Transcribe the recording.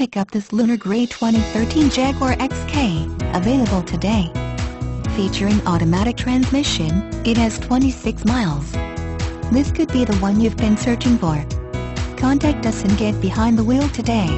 Pick up this lunar gray 2013 Jaguar XK, available today. Featuring automatic transmission, it has 26 miles. This could be the one you've been searching for. Contact us and get behind the wheel today.